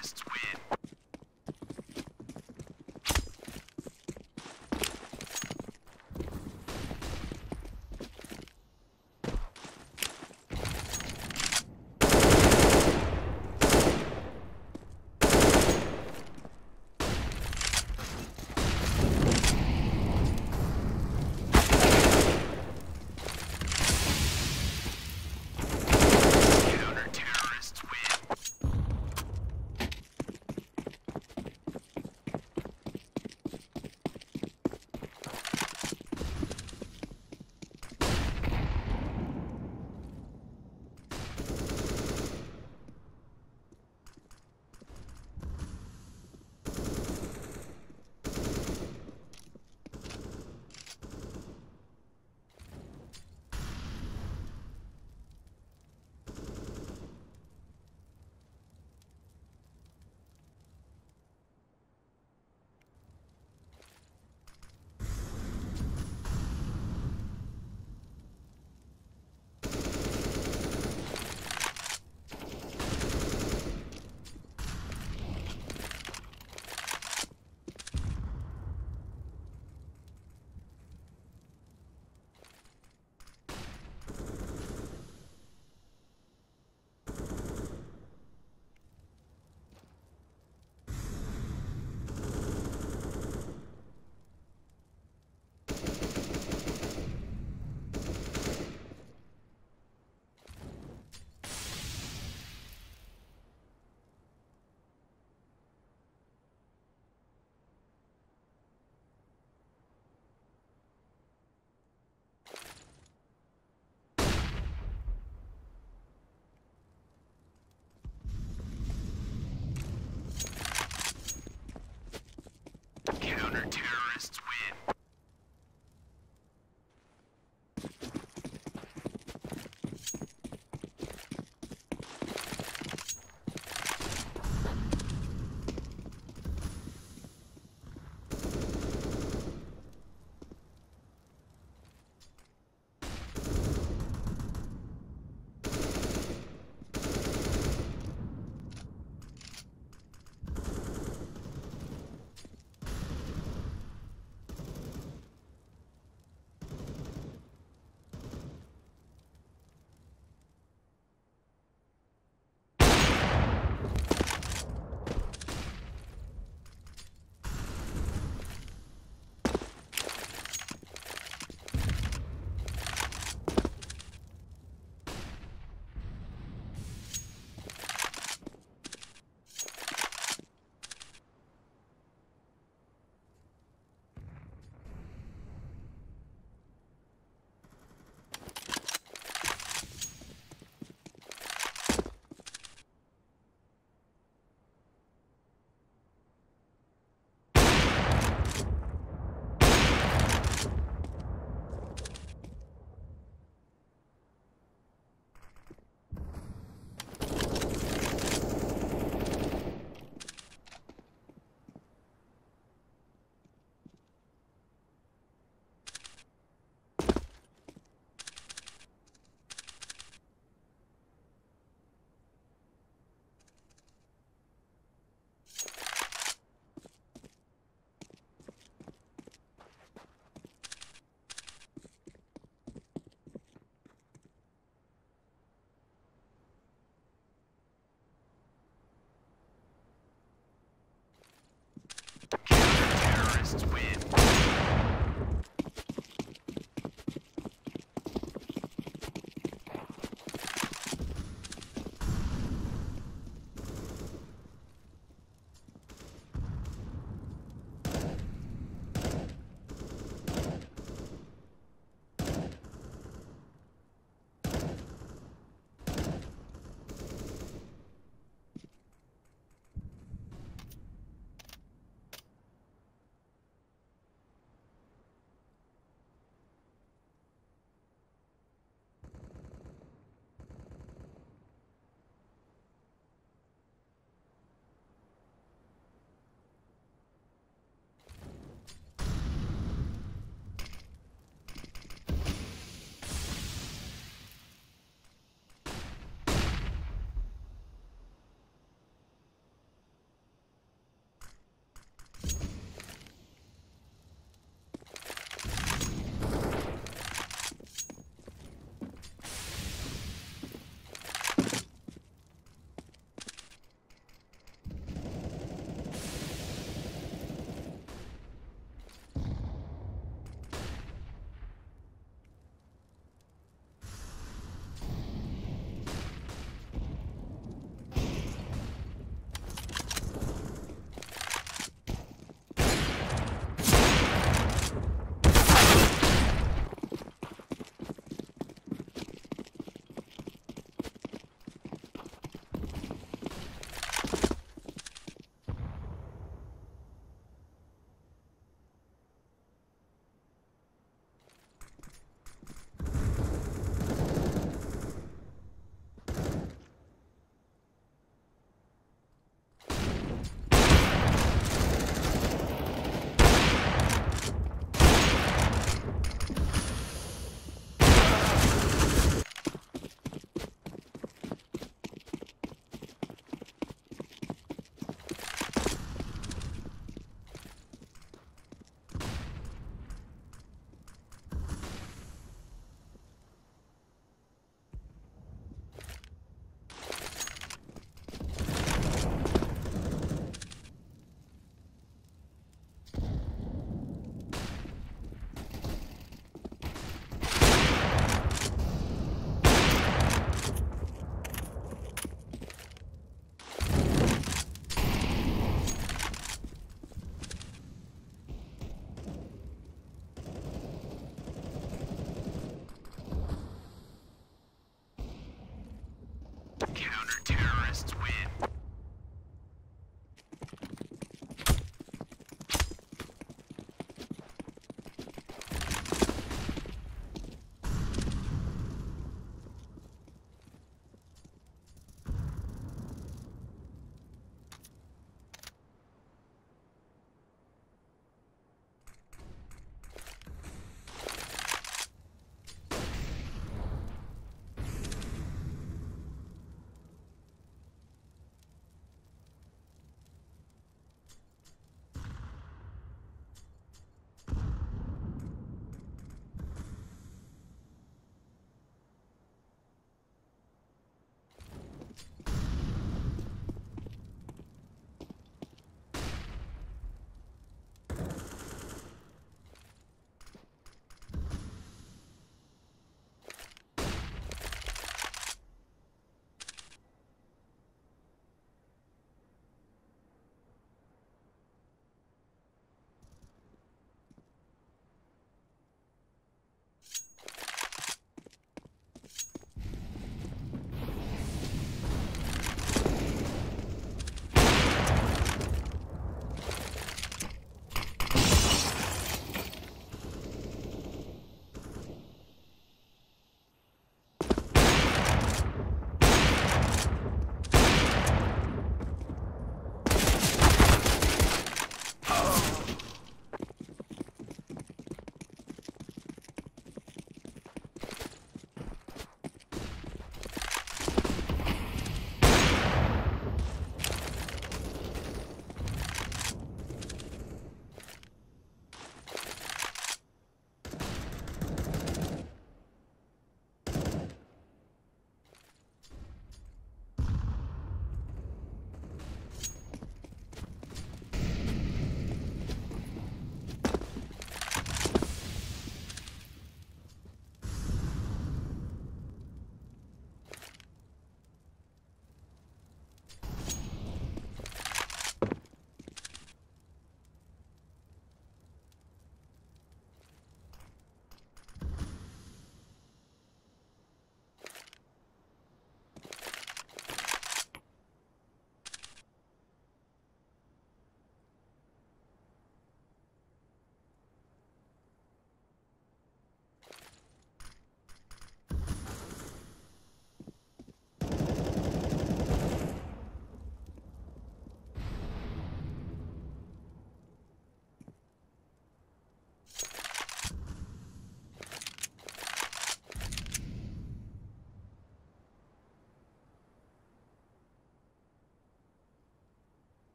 Fascists win.